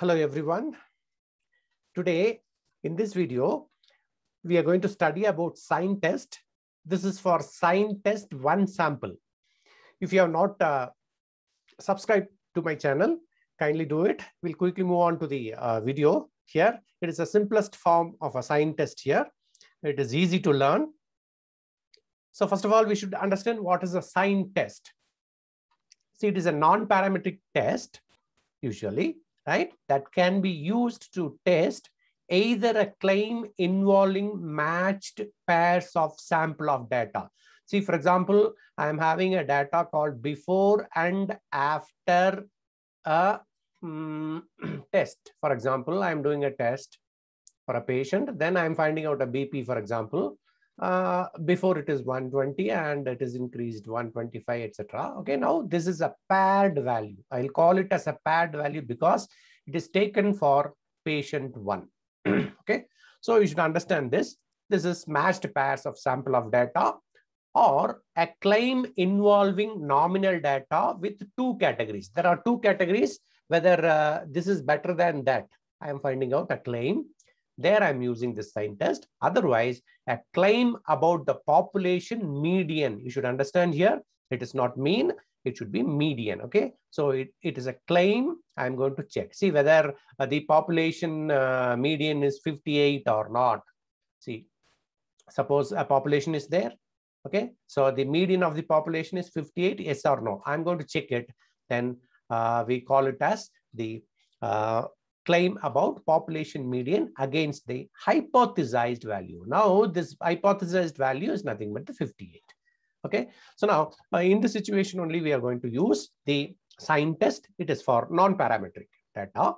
Hello everyone. Today in this video, we are going to study about sign test. This is for sign test one sample. If you have not uh, subscribed to my channel, kindly do it. We'll quickly move on to the uh, video here. It is the simplest form of a sign test here. It is easy to learn. So first of all, we should understand what is a sign test. See, it is a non-parametric test usually right? That can be used to test either a claim involving matched pairs of sample of data. See, for example, I'm having a data called before and after a um, test. For example, I'm doing a test for a patient. Then I'm finding out a BP, for example. Uh, before it is 120 and it is increased 125 etc okay now this is a paired value i'll call it as a paired value because it is taken for patient one. Okay? So you should understand this. This is matched pairs of sample of data or a claim involving nominal data with two categories. There are two categories whether uh, this is better than that. I am finding out a claim. There I'm using this sign test. Otherwise, a claim about the population median. You should understand here, it is not mean, it should be median, okay? So it, it is a claim, I'm going to check. See whether uh, the population uh, median is 58 or not. See, suppose a population is there, okay? So the median of the population is 58, yes or no. I'm going to check it. Then uh, we call it as the uh, claim about population median against the hypothesized value. Now, this hypothesized value is nothing but the 58. Okay, so now uh, in this situation only we are going to use the sign test. It is for non-parametric data.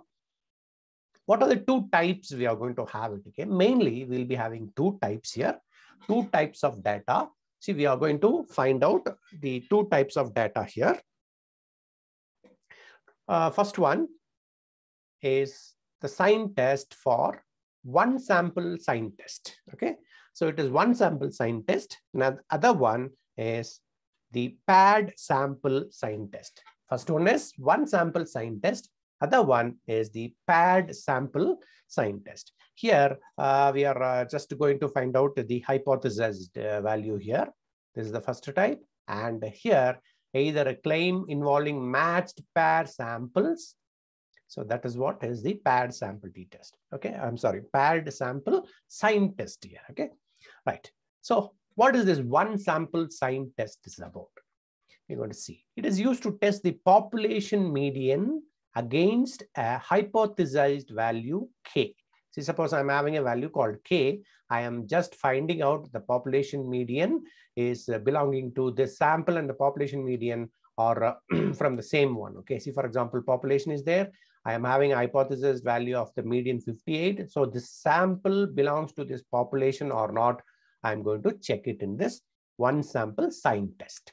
What are the two types we are going to have it? Okay, mainly we'll be having two types here, two types of data. See, we are going to find out the two types of data here. Uh, first one is the sign test for one sample sign test. Okay, so it is one sample sign test. Now, the other one is the paired sample sign test. First one is one sample sign test. Other one is the paired sample sign test. Here, uh, we are uh, just going to find out the hypothesized uh, value here. This is the first type. And here, either a claim involving matched pair samples so that is what is the paired sample t-test. Okay, I'm sorry, paired sample sign test here. Okay, right. So what is this one sample sign test is about? You're going to see. It is used to test the population median against a hypothesized value k. See, suppose I'm having a value called k. I am just finding out the population median is uh, belonging to this sample and the population median are uh, from the same one. Okay, see, for example, population is there. I am having a hypothesis value of the median 58. So this sample belongs to this population or not. I'm going to check it in this one sample sign test.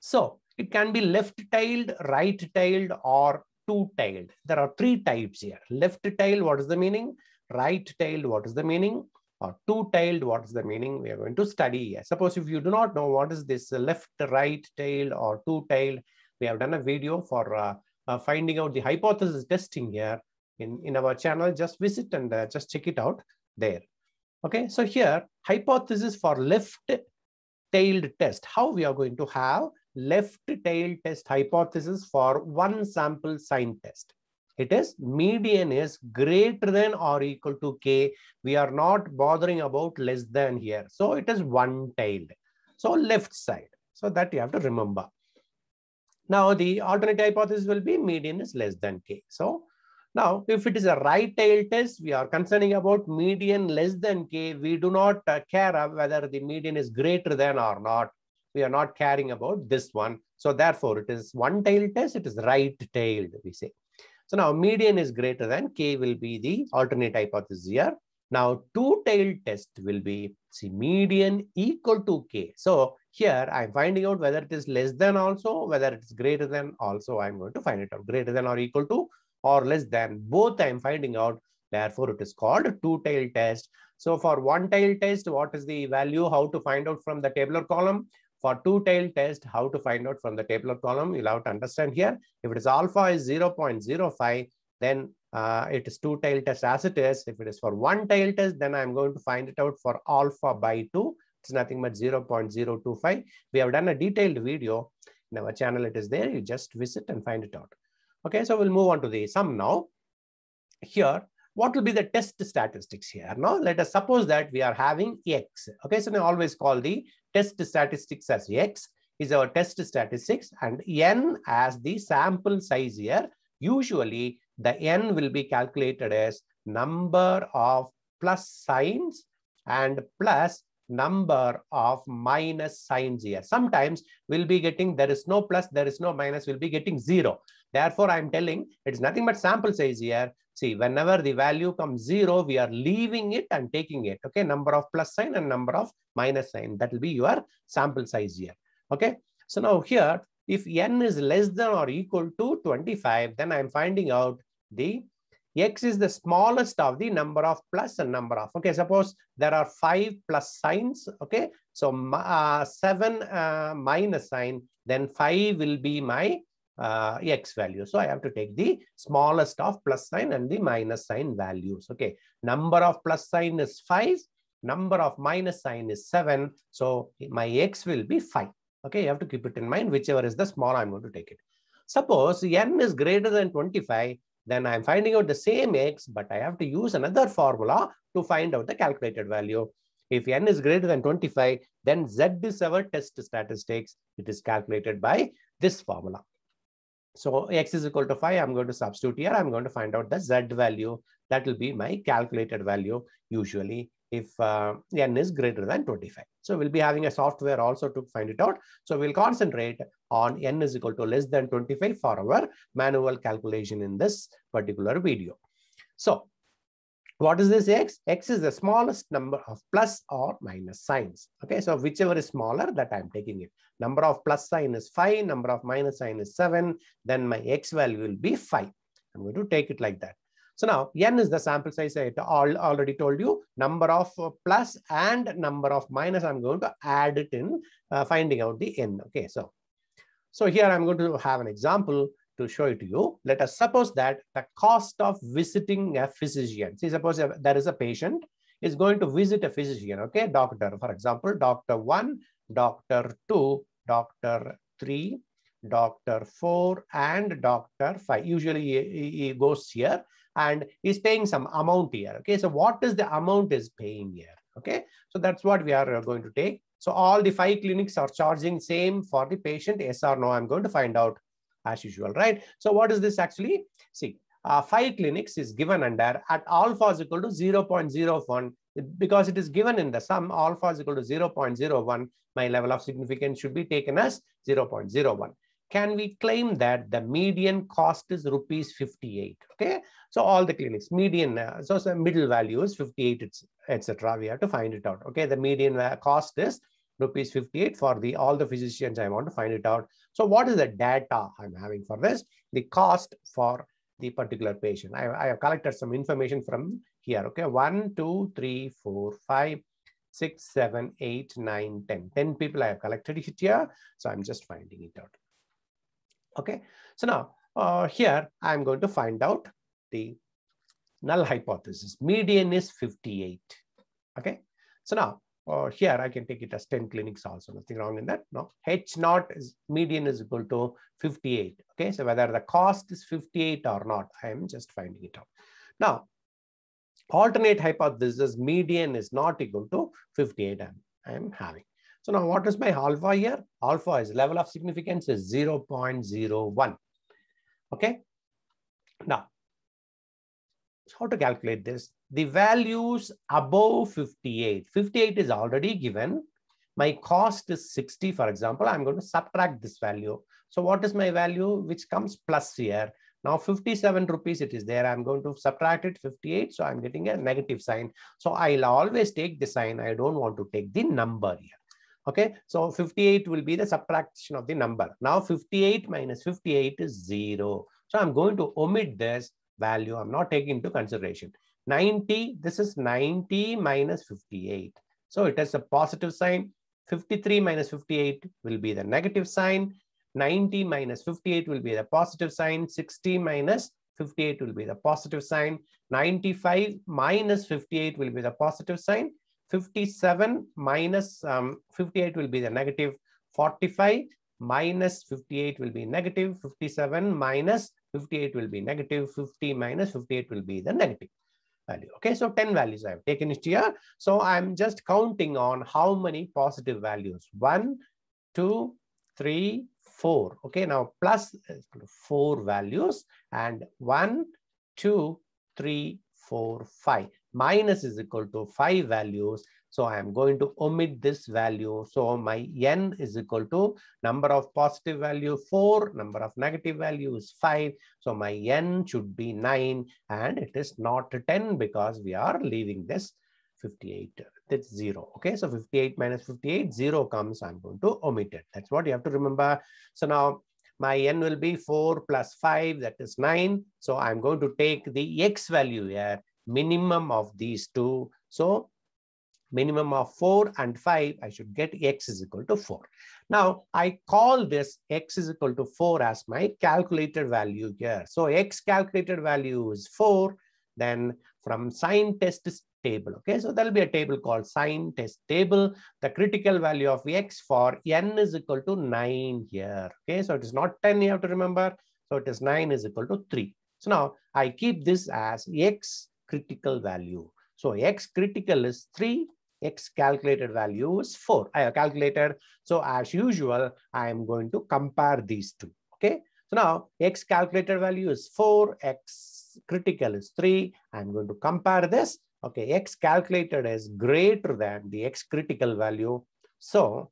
So it can be left-tailed, right-tailed, or two-tailed. There are three types here. Left-tailed, what is the meaning? Right-tailed, what is the meaning? Or two-tailed, what is the meaning? We are going to study here. Suppose if you do not know what is this left, right-tailed, or two-tailed, we have done a video for uh, uh, finding out the hypothesis testing here in, in our channel, just visit and uh, just check it out there. Okay, so here, hypothesis for left-tailed test. How we are going to have left-tailed test hypothesis for one sample sign test. It is median is greater than or equal to k. We are not bothering about less than here. So it is one-tailed. So left side. So that you have to remember. Now the alternate hypothesis will be median is less than k. So now if it is a right tail test, we are concerning about median less than k. We do not uh, care whether the median is greater than or not. We are not caring about this one. So therefore it is one tail test, it is right tailed, we say. So now median is greater than k will be the alternate hypothesis here. Now two tail test will be see median equal to k. So here I'm finding out whether it is less than also, whether it is greater than also, I'm going to find it out greater than or equal to or less than both I'm finding out. Therefore, it is called two-tailed test. So for one-tailed test, what is the value? How to find out from the tabular column? For two-tailed test, how to find out from the tabular column? You'll have to understand here. If it is alpha is 0 0.05, then uh, it is two tail test as it is. If it is for one tail test, then I'm going to find it out for alpha by 2. It's nothing but 0 0.025. We have done a detailed video in our channel. It is there. You just visit and find it out. Okay, so we'll move on to the sum now. Here, what will be the test statistics here? Now, let us suppose that we are having X. Okay, so I always call the test statistics as X is our test statistics and N as the sample size here. Usually, the N will be calculated as number of plus signs and plus number of minus signs here. Sometimes we'll be getting there is no plus, there is no minus, we'll be getting zero. Therefore, I'm telling it's nothing but sample size here. See, whenever the value comes zero, we are leaving it and taking it. Okay, number of plus sign and number of minus sign. That will be your sample size here. Okay, so now here, if n is less than or equal to 25, then I'm finding out the x is the smallest of the number of plus and number of. Okay, suppose there are five plus signs. Okay, so uh, seven uh, minus sign, then five will be my uh, x value. So I have to take the smallest of plus sign and the minus sign values. Okay, number of plus sign is 5, number of minus sign is 7. So my x will be 5. Okay, you have to keep it in mind, whichever is the small, I'm going to take it. Suppose n is greater than 25, then I'm finding out the same x, but I have to use another formula to find out the calculated value. If n is greater than 25, then z is our test statistics. It is calculated by this formula. So x is equal to 5. I'm going to substitute here. I'm going to find out the z value. That will be my calculated value usually if uh, n is greater than 25. So we'll be having a software also to find it out. So we'll concentrate on n is equal to less than 25 for our manual calculation in this particular video. So what is this x? x is the smallest number of plus or minus signs. Okay, so whichever is smaller that I'm taking it. Number of plus sign is 5, number of minus sign is 7, then my x value will be 5. I'm going to take it like that. So now n is the sample size I already told you. Number of plus and number of minus, I'm going to add it in uh, finding out the n. Okay, so, so here I'm going to have an example to show it to you. Let us suppose that the cost of visiting a physician. See, suppose there is a patient is going to visit a physician, okay, doctor, for example, doctor one, doctor two, doctor three, doctor four, and doctor five. Usually he, goes here and he's paying some amount here, okay. So what is the amount is paying here, okay. So that's what we are uh, going to take. So all the five clinics are charging same for the patient, yes or no, I'm going to find out as usual, right? So what is this actually? See, uh, five clinics is given under at alpha is equal to 0.01 because it is given in the sum alpha is equal to 0.01 my level of significance should be taken as 0.01 can we claim that the median cost is rupees 58 okay so all the clinics median uh, so, so middle value is 58 etc we have to find it out. Okay the median uh, cost is rupees 58 for the all the physicians I want to find it out. So what is the data I'm having for this? The cost for the particular patient. I, I have collected some information from here. Okay, one, two, three, four, five, six, seven, eight, nine, ten. Ten people I have collected it here. So I'm just finding it out. Okay, so now uh, here I'm going to find out the null hypothesis. Median is 58. Okay, so now or here I can take it as 10 clinics also, nothing wrong in that. No, H naught is median is equal to 58. Okay, so whether the cost is 58 or not, I am just finding it out. Now, alternate hypothesis median is not equal to 58 I am having. So now what is my alpha here? Alpha is level of significance is 0 0.01. Okay. Now, how to calculate this? The values above 58. 58 is already given. My cost is 60, for example. I'm going to subtract this value. So what is my value which comes plus here? Now 57 rupees it is there. I'm going to subtract it 58. So I'm getting a negative sign. So I'll always take the sign. I don't want to take the number here. Okay, so 58 will be the subtraction of the number. Now 58 minus 58 is zero. So I'm going to omit this value. I'm not taking into consideration. 90, this is 90 minus 58. So it has a positive sign. 53 minus 58 will be the negative sign. 90 minus 58 will be the positive sign. 60 minus 58 will be the positive sign. 95 minus 58 will be the positive sign. 57 minus, um, 58 will be the negative. 45 minus 58 will be negative. 57 minus 58 will be 50 minus 58 will be the negative value. Okay, so 10 values I have taken it here. So I'm just counting on how many positive values. One, two, three, four. Okay, now plus uh, four values and one, two, three, four, five. Minus is equal to five values. So I am going to omit this value. So my n is equal to number of positive value 4, number of negative value is 5. So my n should be 9 and it is not 10 because we are leaving this 58 that's 0 okay so 58 minus 58 0 comes. I'm going to omit it. That's what you have to remember. So now my n will be 4 plus 5 that is 9 so i'm going to take the x value here minimum of these two. So minimum of 4 and 5 i should get x is equal to 4 now i call this x is equal to 4 as my calculated value here so x calculated value is 4 then from sign test table. Okay, so there'll be a table called sign test table. The critical value of x for n is equal to 9 here. Okay, so it is not 10, you have to remember. So it is 9 is equal to 3. So now I keep this as x critical value. So x critical is 3, x calculated value is 4. I have calculated. So as usual, I am going to compare these two. Okay, so now x calculated value is 4, x critical is 3. I'm going to compare this okay, x calculated is greater than the x critical value. So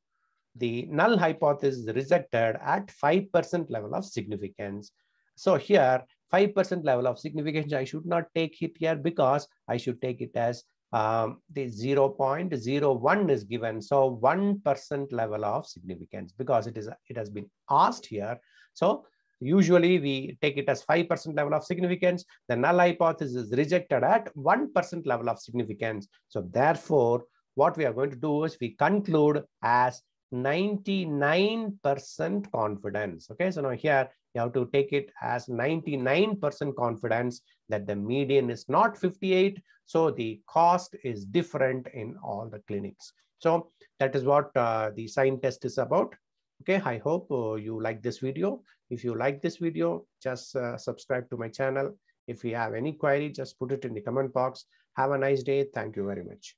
the null hypothesis is rejected at 5% level of significance. So here, 5% level of significance, I should not take it here because I should take it as um, the 0 0.01 is given. So 1% level of significance because it is it has been asked here. So Usually we take it as 5% level of significance. The null hypothesis is rejected at 1% level of significance. So therefore, what we are going to do is we conclude as 99% confidence. Okay, so now here you have to take it as 99% confidence that the median is not 58. So the cost is different in all the clinics. So that is what uh, the sign test is about. Okay, I hope uh, you like this video. If you like this video, just uh, subscribe to my channel. If you have any query, just put it in the comment box. Have a nice day. Thank you very much.